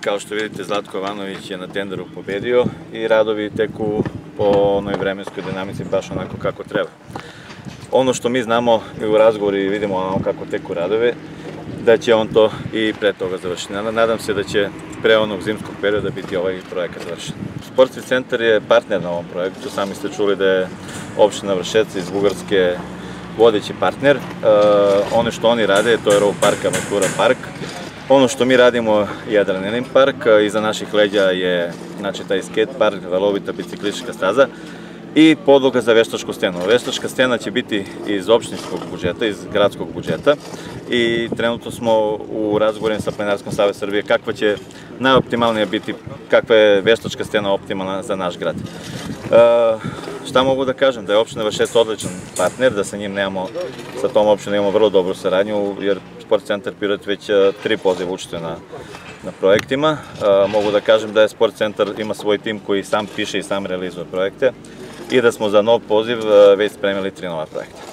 Kao što vidite, Zlatko Jovanović je na tenderu pobedio i radovi teku po onoj vremenskoj dinamici baš onako kako treba. Ono što mi znamo i u razgovoru i vidimo ono kako teku radove, da će on to i pre toga završiti. Nadam se da će pre onog zimskog perioda biti ovaj projekat završen. Sportski centar je partner na ovom projektu, sami ste čuli da je opština Vršeca iz Bugarske vodeći partner. E, ono što oni rade, to je Rov Park, Aventura Park. Ono što mi radimo je Adrenalin park, iza naših leđa je znači, taj skate park, valovita biciklistička staza i podloga za veštačku stenu. Veštačka stena će biti iz opštinskog budžeta, iz gradskog budžeta i trenutno smo u razgovorima sa Plenarskom Save Srbije kakva će najoptimalnije biti, kakva je veštačka stena optimalna za naš grad. E, šta mogu da kažem? Da je opština Vršec odličan partner, da sa njim nemamo, sa tom opštinom imamo vrlo dobru saradnju, jer Sport centar Pirot već e, tri poziva učestvuje na, na projektima. E, mogu da kažem da je Sport centar ima svoj tim koji sam piše i sam realizuje projekte i da smo za nov poziv e, već spremili tri nova projekta.